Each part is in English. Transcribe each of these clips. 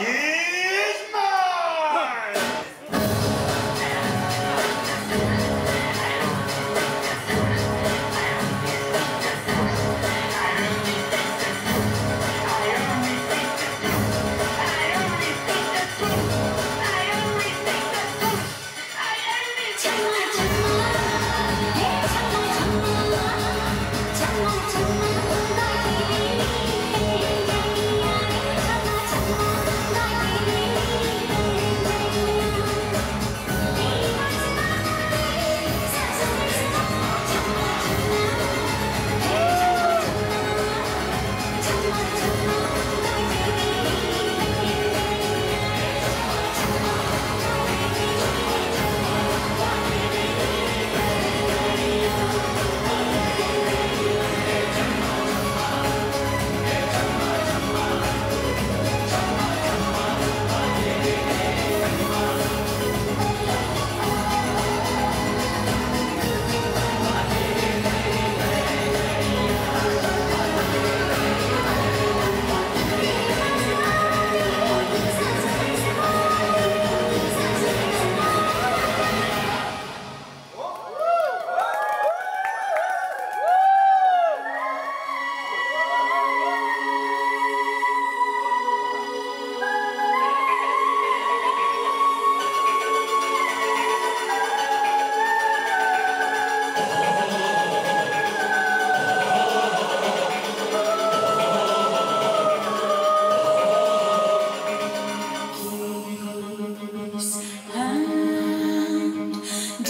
예.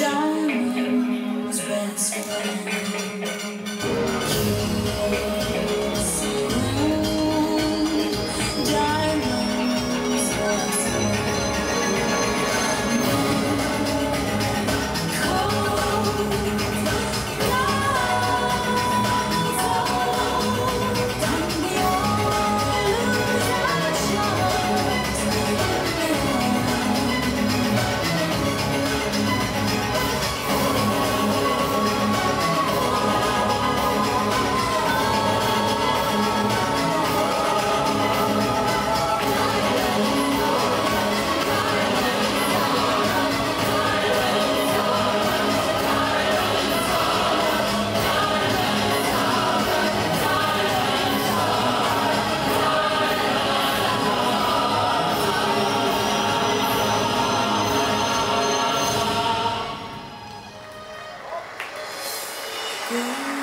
done. Yeah.